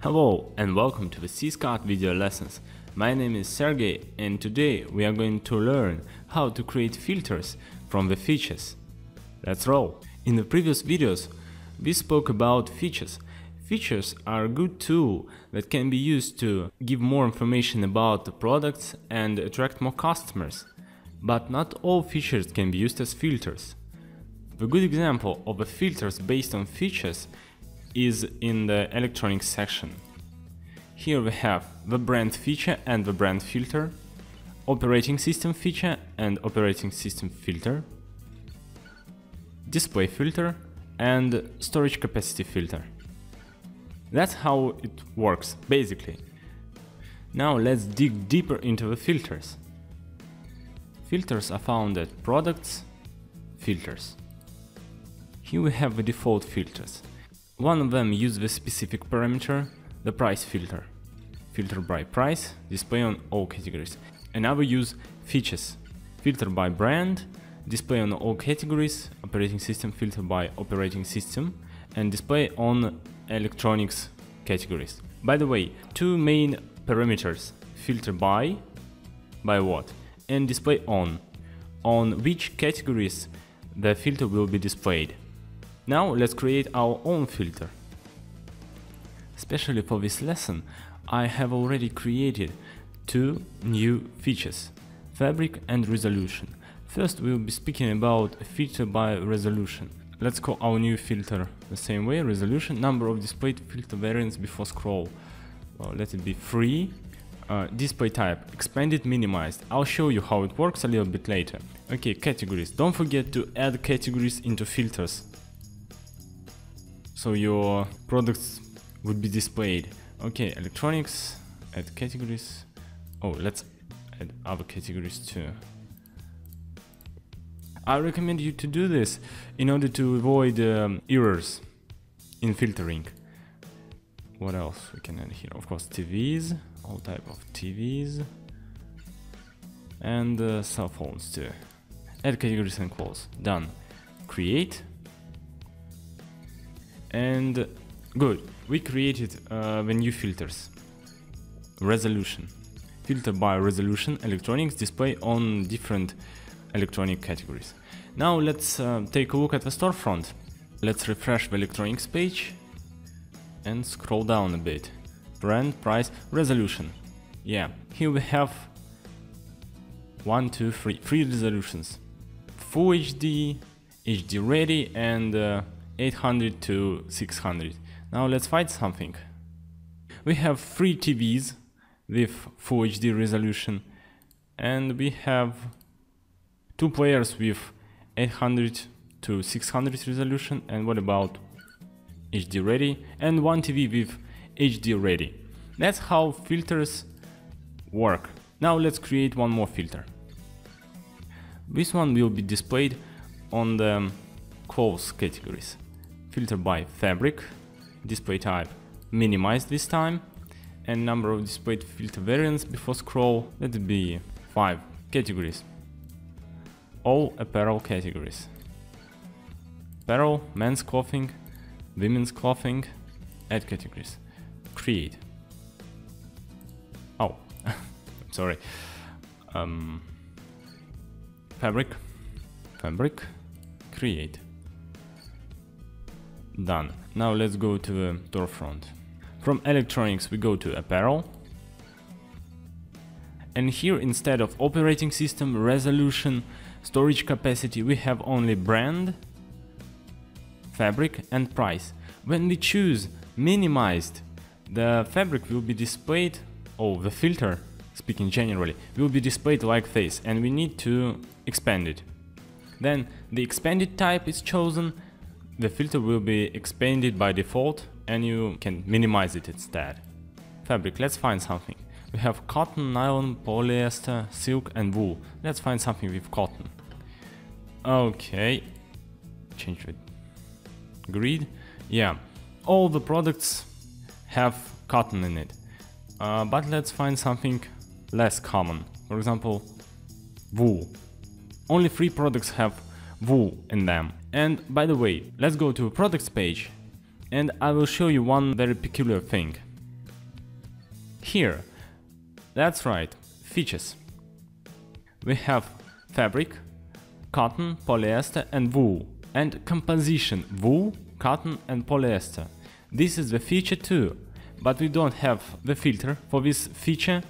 Hello and welcome to the CS-Cart video lessons. My name is Sergey and today we are going to learn how to create filters from the features. Let's roll! In the previous videos we spoke about features. Features are a good tool that can be used to give more information about the products and attract more customers. But not all features can be used as filters. The good example of a filters based on features is in the electronics section. Here we have the brand feature and the brand filter, operating system feature and operating system filter, display filter and storage capacity filter. That's how it works, basically. Now let's dig deeper into the filters. Filters are found at Products, Filters. Here we have the default filters. One of them uses the specific parameter, the price filter. Filter by price, display on all categories. Another use features. Filter by brand, display on all categories, operating system filter by operating system, and display on electronics categories. By the way, two main parameters, filter by, by what, and display on, on which categories the filter will be displayed. Now let's create our own filter. Especially for this lesson, I have already created two new features, fabric and resolution. First we'll be speaking about filter by resolution. Let's call our new filter the same way, resolution, number of displayed filter variants before scroll. Well, let it be free. Uh, display type, expanded, minimized. I'll show you how it works a little bit later. Okay, categories. Don't forget to add categories into filters so your products would be displayed. Okay, electronics, add categories. Oh, let's add other categories too. I recommend you to do this in order to avoid um, errors in filtering. What else we can add here? Of course, TVs, all type of TVs, and uh, cell phones too. Add categories and calls. Done. Create and good. We created uh, the new filters. Resolution. Filter by resolution electronics display on different electronic categories. Now let's uh, take a look at the storefront. Let's refresh the electronics page and scroll down a bit. Brand price resolution. Yeah here we have one two three three resolutions. Full hd hd ready and uh, 800 to 600. Now let's find something. We have three TVs with Full HD resolution and we have two players with 800 to 600 resolution and what about HD ready and one TV with HD ready. That's how filters work. Now let's create one more filter. This one will be displayed on the clothes categories filter by fabric, display type minimized this time, and number of displayed filter variants before scroll, let it be 5 categories. All apparel categories. Apparel, men's clothing, women's clothing, add categories. Create. Oh, sorry. Um, fabric, fabric, create. Done. Now let's go to the storefront. From electronics we go to apparel. And here instead of operating system, resolution, storage capacity we have only brand, fabric and price. When we choose minimized, the fabric will be displayed, oh the filter, speaking generally, will be displayed like this and we need to expand it. Then the expanded type is chosen the filter will be expanded by default and you can minimize it instead. Fabric, let's find something. We have cotton, nylon, polyester, silk and wool. Let's find something with cotton. Okay. Change the grid. Yeah, all the products have cotton in it. Uh, but let's find something less common. For example, wool. Only three products have wool in them. And by the way, let's go to the products page and I will show you one very peculiar thing. Here, that's right, features. We have fabric, cotton, polyester and wool and composition wool, cotton and polyester. This is the feature too, but we don't have the filter for this feature.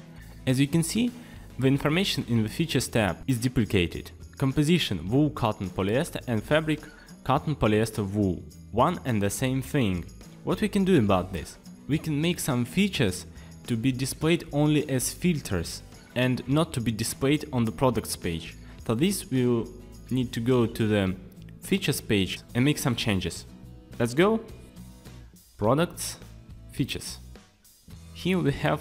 As you can see, the information in the features tab is duplicated. Composition wool, cotton, polyester and fabric, cotton, polyester, wool. One and the same thing. What we can do about this? We can make some features to be displayed only as filters and not to be displayed on the products page. For this we'll need to go to the features page and make some changes. Let's go. Products, features. Here we have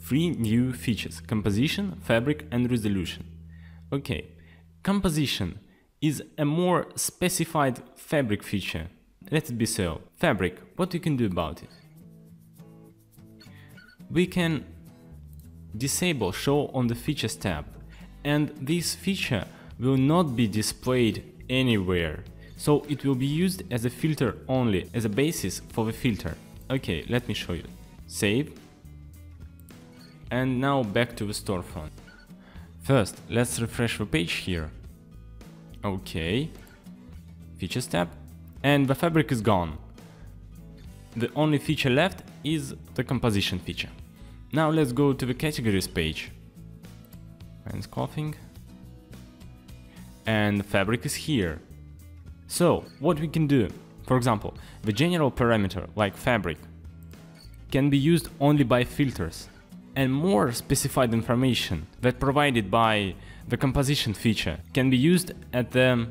three new features, composition, fabric and resolution. Okay, composition is a more specified fabric feature. Let it be so. Fabric, what we can do about it? We can disable show on the features tab and this feature will not be displayed anywhere. So it will be used as a filter only, as a basis for the filter. Okay, let me show you. Save. And now back to the storefront. First, let's refresh the page here. Okay. Features tab. And the fabric is gone. The only feature left is the composition feature. Now let's go to the categories page. Men's clothing and fabric is here. So what we can do, for example, the general parameter like fabric can be used only by filters and more specified information that provided by the composition feature can be used at the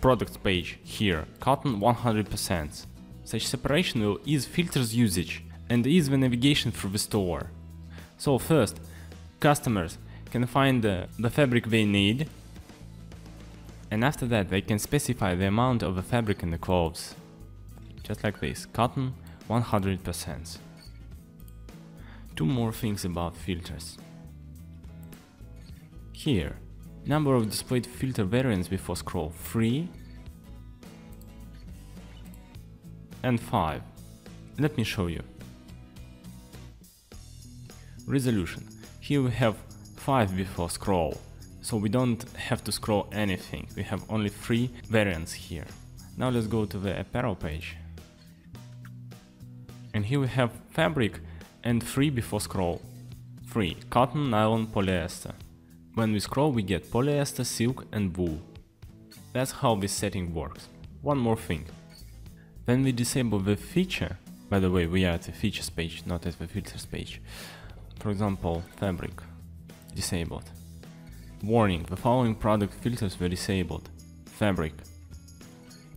products page here, cotton 100%. Such separation will ease filters usage and ease the navigation through the store. So first, customers can find the, the fabric they need and after that they can specify the amount of the fabric in the clothes. Just like this, cotton 100%. Two more things about filters. Here, number of displayed filter variants before scroll 3 and 5. Let me show you. Resolution. Here we have 5 before scroll, so we don't have to scroll anything, we have only 3 variants here. Now let's go to the apparel page. And here we have fabric and 3 before scroll. 3. Cotton, nylon, polyester. When we scroll we get polyester, silk and wool. That's how this setting works. One more thing. When we disable the feature, by the way we are at the features page, not at the filters page. For example, fabric disabled. Warning, the following product filters were disabled. Fabric.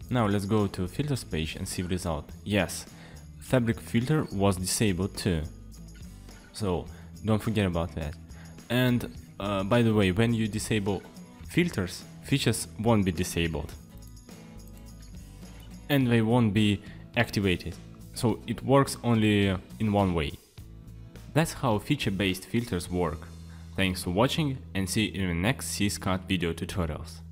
Now let's go to filters page and see the result. Yes, fabric filter was disabled too. So don't forget about that. And uh, by the way, when you disable filters, features won't be disabled. And they won't be activated. So it works only in one way. That's how feature-based filters work. Thanks for watching and see you in the next CS-Cart video tutorials.